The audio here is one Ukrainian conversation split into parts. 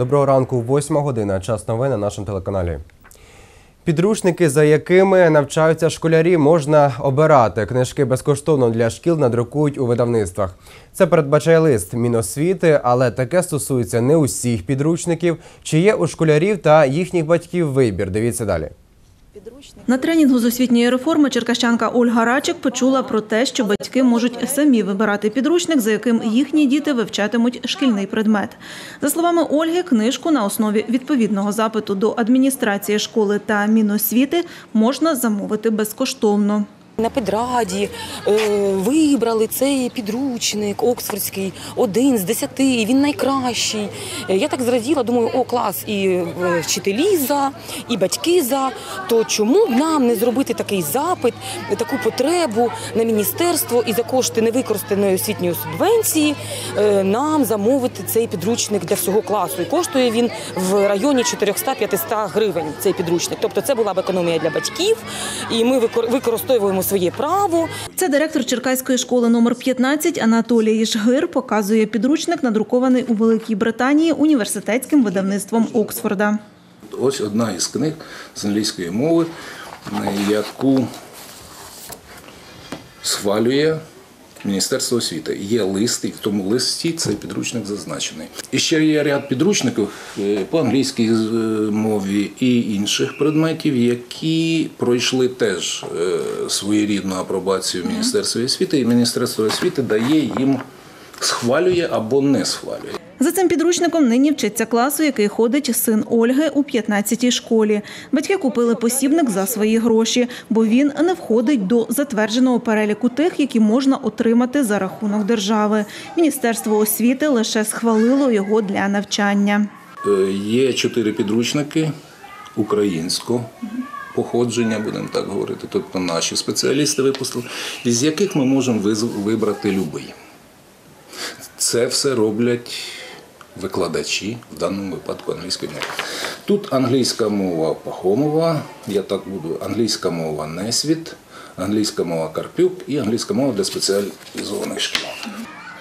Доброго ранку, 8 година. Час новин на нашому телеканалі. Підручники, за якими навчаються школярі, можна обирати. Книжки безкоштовно для шкіл надрукують у видавництвах. Це передбачає лист Міносвіти, але таке стосується не усіх підручників. Чи є у школярів та їхніх батьків вибір? Дивіться далі. На тренінгу з освітньої реформи черкащанка Ольга Рачик почула про те, що батьки можуть самі вибирати підручник, за яким їхні діти вивчатимуть шкільний предмет. За словами Ольги, книжку на основі відповідного запиту до адміністрації школи та Міносвіти можна замовити безкоштовно. На педраді е, вибрали цей підручник Оксфордський, один з десяти, він найкращий. Е, Я так зраділа, думаю, о, клас, і е, вчителі за, і батьки за. То чому б нам не зробити такий запит, таку потребу на міністерство і за кошти невикористаної освітньої субвенції нам замовити цей підручник для всього класу? І коштує він в районі 400-500 гривень. Цей підручник. Тобто це була б економія для батьків, і ми використовуємо своє право. Це директор Черкаської школи номер 15 Анатолій Шгир показує підручник, надрукований у Великій Британії університетським видавництвом Оксфорда. Ось одна із книг з англійської мови, яку схвалює Міністерство освіти. Є лист, і в тому листі цей підручник зазначений. І ще є ряд підручників е, по англійській е, мові і інших предметів, які пройшли теж е, своєрідну апробацію Міністерства освіти, і Міністерство освіти дає їм схвалює або не схвалює. За цим підручником нині вчиться класу, який ходить син Ольги у 15-й школі. Батьки купили посібник за свої гроші, бо він не входить до затвердженого переліку тих, які можна отримати за рахунок держави. Міністерство освіти лише схвалило його для навчання. Е, Є чотири підручники українського походження, будемо так говорити, тобто наші спеціалісти випустили, із яких ми можемо вибрати любий. Це все роблять викладачі, в даному випадку англійської мови. Тут англійська мова Пахомова, я так буду, англійська мова Несвіт, англійська мова Карпюк і англійська мова для спеціалізованих шкіл.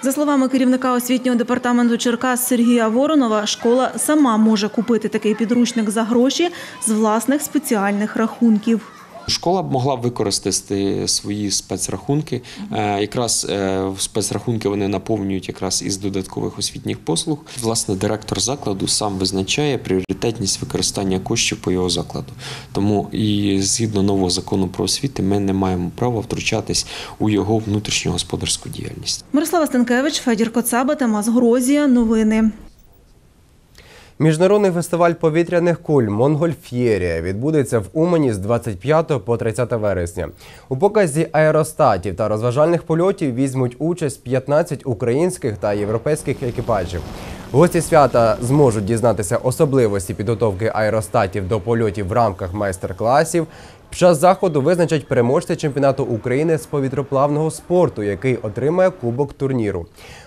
За словами керівника освітнього департаменту Черкас Сергія Воронова, школа сама може купити такий підручник за гроші з власних спеціальних рахунків. Школа б могла б використати свої спецрахунки. Е, Якраз е, спецрахунки вони наповнюють якраз із додаткових освітніх послуг. Власне, директор закладу сам визначає пріоритетність використання коштів по його закладу. Тому і згідно нового закону про освіти, ми не маємо права втручатись у його внутрішньогосподарську діяльність. Мирослава Станкевич, Федір Коцаба, Тамас Грозія. Новини. Міжнародний фестиваль повітряних куль Монгольф'єрія відбудеться в Умані з 25 по 30 вересня. У показі аеростатів та розважальних польотів візьмуть участь 15 українських та європейських екіпажів. Гості свята зможуть дізнатися особливості підготовки аеростатів до польотів в рамках майстер-класів. Під час заходу визначать переможця чемпіонату України з повітроплавного спорту, який отримає кубок турніру.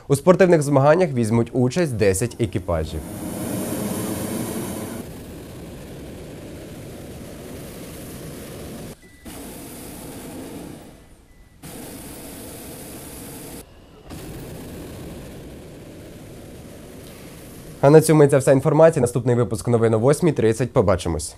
У спортивних змаганнях візьмуть участь 10 екіпажів. А на цьому ця вся інформація. Наступний випуск новин о 8.30. Побачимось.